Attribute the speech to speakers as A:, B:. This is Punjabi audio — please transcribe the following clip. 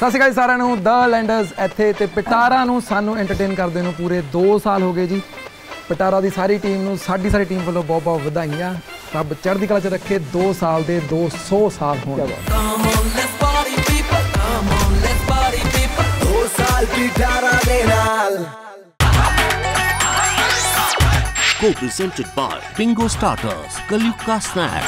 A: ਸਤਿ ਸ਼੍ਰੀ ਅਕਾਲ ਜੀ ਸਾਰਿਆਂ ਨੂੰ। ਦ ਲੈਂਡਰਸ ਇੱਥੇ ਤੇ ਪਟਾਰਾ ਨੂੰ ਸਾਨੂੰ ਐਂਟਰਟੇਨ ਕਰਦੇ ਨੂੰ ਪੂਰੇ 2 ਸਾਲ ਹੋ ਗਏ ਜੀ। ਪਿਟਾਰਾ ਦੀ ਸਾਰੀ ਟੀਮ ਨੂੰ ਸਾਡੀ ਸਾਰੀ ਟੀਮ ਵੱਲੋਂ ਬਹੁਤ ਬਹੁਤ ਵਧਾਈਆਂ। ਰੱਬ ਚੜ੍ਹਦੀ ਕਲਾ 'ਚ ਰੱਖੇ 2 ਸਾਲ ਦੇ 200 ਸਾਲ ਹੋਣ।
B: ਸਾਲ ਪਿਟਾਰਾ ਦੇ ਨਾਲ।
C: Co-presented by Bingo Starters, Kalyuka Snack,